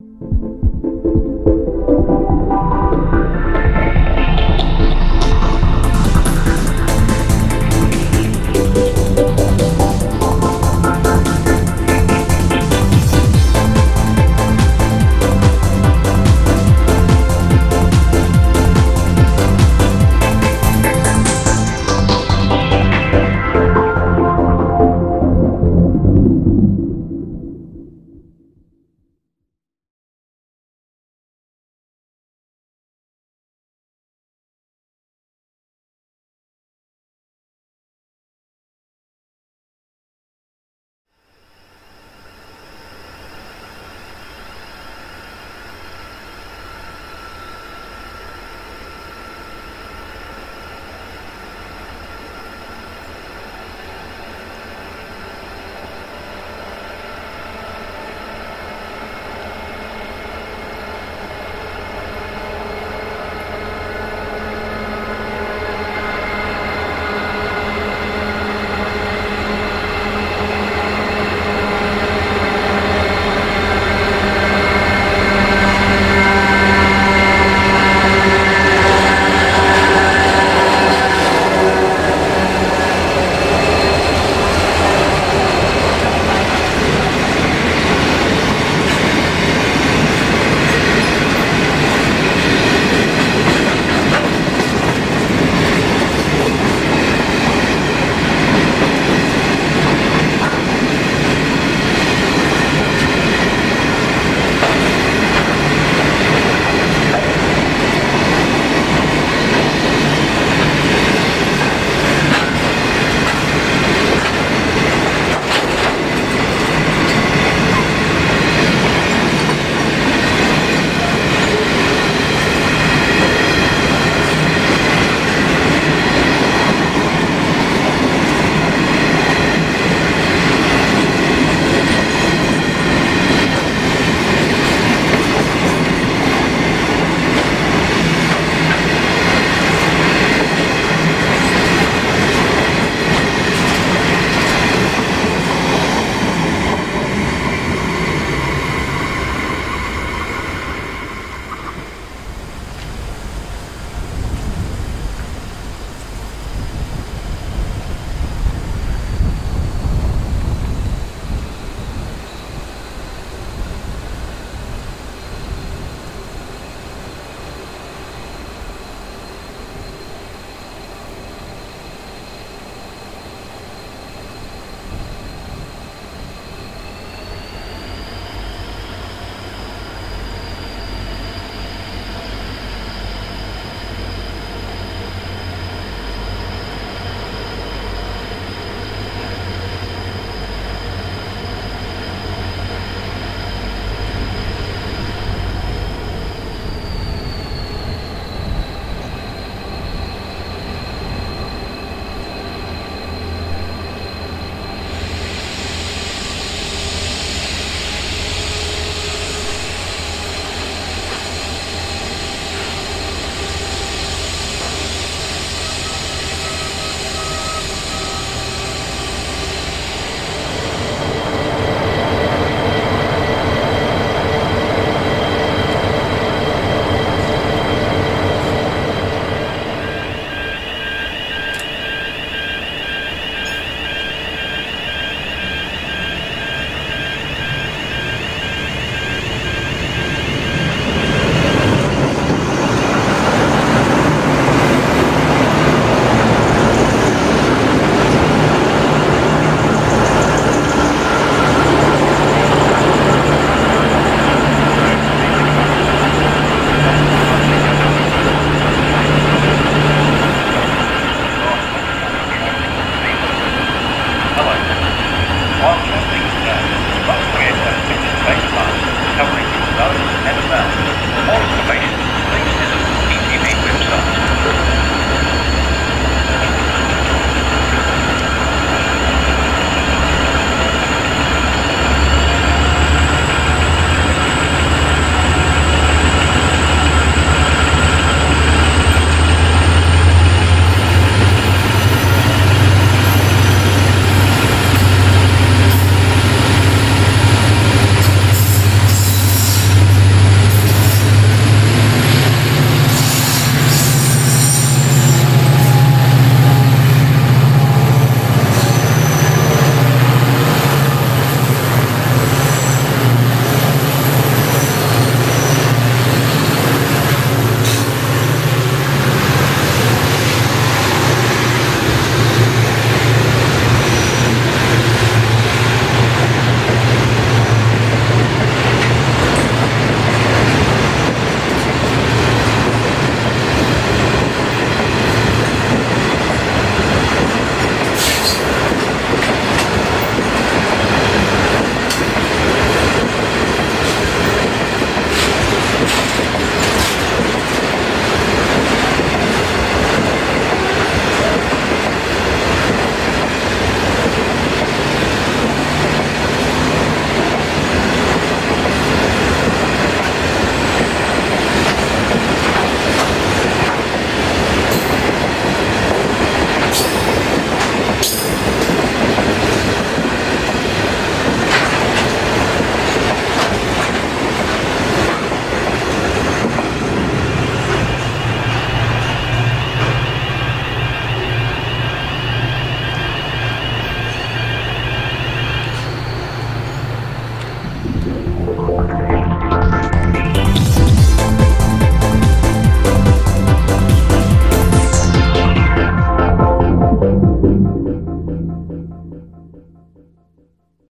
you